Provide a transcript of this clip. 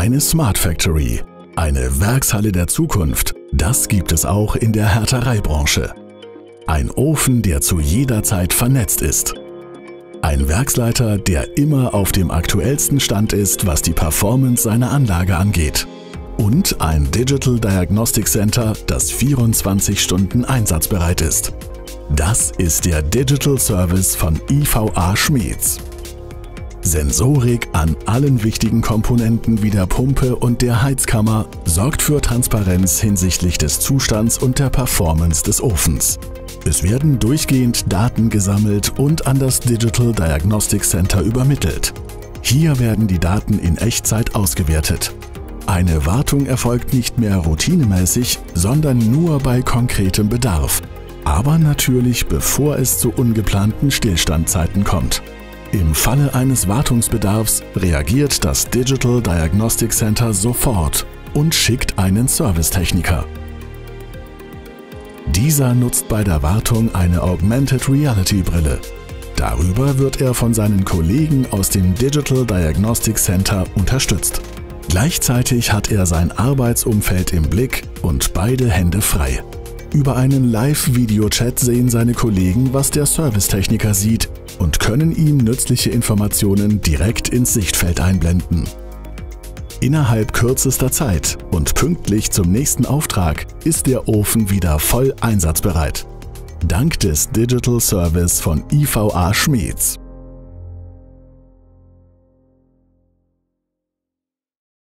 Eine Smart Factory, eine Werkshalle der Zukunft, das gibt es auch in der Härtereibranche. Ein Ofen, der zu jeder Zeit vernetzt ist. Ein Werksleiter, der immer auf dem aktuellsten Stand ist, was die Performance seiner Anlage angeht. Und ein Digital Diagnostic Center, das 24 Stunden einsatzbereit ist. Das ist der Digital Service von IVA Schmieds. Sensorik an allen wichtigen Komponenten wie der Pumpe und der Heizkammer sorgt für Transparenz hinsichtlich des Zustands und der Performance des Ofens. Es werden durchgehend Daten gesammelt und an das Digital Diagnostic Center übermittelt. Hier werden die Daten in Echtzeit ausgewertet. Eine Wartung erfolgt nicht mehr routinemäßig, sondern nur bei konkretem Bedarf. Aber natürlich bevor es zu ungeplanten Stillstandzeiten kommt. Im Falle eines Wartungsbedarfs reagiert das Digital Diagnostic Center sofort und schickt einen Servicetechniker. Dieser nutzt bei der Wartung eine Augmented Reality Brille. Darüber wird er von seinen Kollegen aus dem Digital Diagnostic Center unterstützt. Gleichzeitig hat er sein Arbeitsumfeld im Blick und beide Hände frei. Über einen Live-Video-Chat sehen seine Kollegen, was der Servicetechniker sieht und können ihm nützliche Informationen direkt ins Sichtfeld einblenden. Innerhalb kürzester Zeit und pünktlich zum nächsten Auftrag ist der Ofen wieder voll einsatzbereit. Dank des Digital Service von IVA Schmieds.